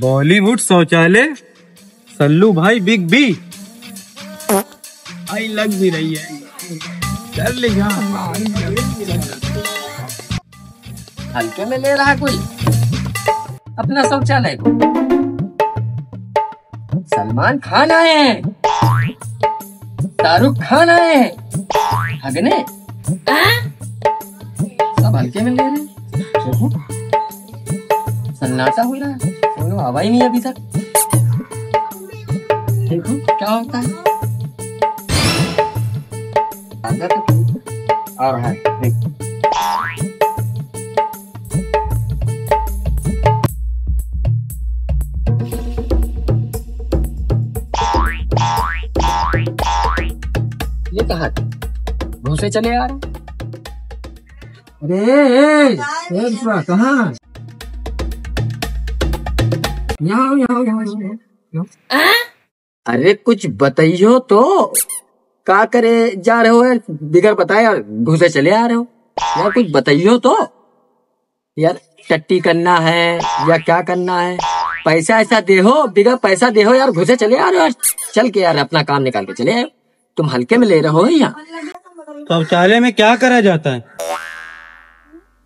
बॉलीवुड शौचालय, सल्लू भाई, big B. आई लग भी रही है। कर लिया हल्के में ले रहा कोई? अपना शौचालय को। सलमान खान आए हैं। शाहरुख खान आए हैं। हगने सब हल्के में ले रहे सन्नाटा हो रहा है। कोई हवा ही नहीं अभी तक देखो क्या होता है? आ रहा है देखो। ये कहा घूसे चले आ रहे अरे कहा? यहाँ यहाँ अरे कुछ बताइयो तो। का करे जा रहे हो यार? बताए यार घुसे चले आ रहे हो। यार कुछ बताइयो तो। यार टट्टी करना है या क्या करना है? पैसा ऐसा दे हो, बिगड़ पैसा दे हो यार, घुसे चले आ रहे हो चल के यार अपना काम निकाल के चले तुम हल्के में ले रहे हो यहाँ। शौचालय में क्या करा जाता है?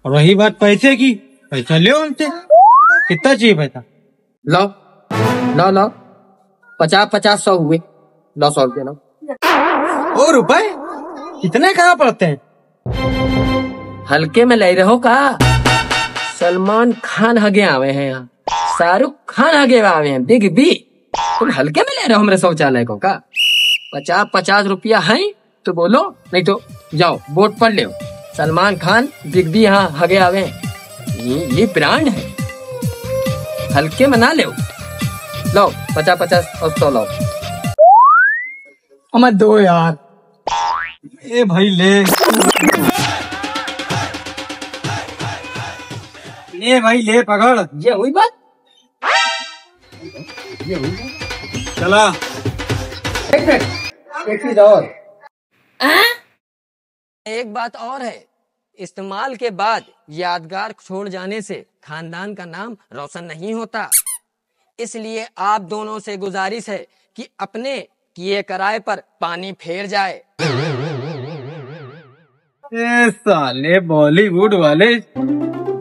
और वही बात पैसे की। पैसा ले हमसे कितना चाहिए पैसा? लो। लो लो। पचास पचास सौ हुए। लो सौ रुपये लो। ओ रुपए कितने कहाँ पड़ते हैं? हल्के में ले रहे हो का? सलमान खान हगे आवे हैं यहाँ। शाहरुख खान हगे आवे हैं। बिग बी तुम हल्के में ले रहे हो हमारे शौचालय को का? पचास पचास रुपया है तो बोलो। नहीं तो जाओ बोट पढ़ ले सलमान खान बिग बी यहाँ हगे आवे हैं। ये ये ब्रांड है। हल्के में ना ले। लो पचास पचास और सौ लो हमें दो यार। ए भाई ले। ले भाई ले पकड़। ये हुई बात? चला। एक मिनट एक चीज़ और। एक बात और है। इस्तेमाल के बाद यादगार छोड़ जाने से खानदान का नाम रोशन नहीं होता। इसलिए आप दोनों से गुजारिश है कि अपने किए कराए पर पानी फेर जाए। ए साले बॉलीवुड वाले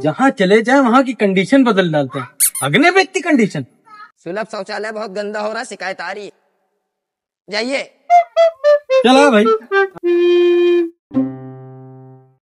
जहाँ चले जाए वहाँ की कंडीशन बदल डालते हैं। अगने इतनी कंडीशन सुलभ शौचालय बहुत गंदा हो रहा शिकायत आ रही है। जाइए। चला भाई।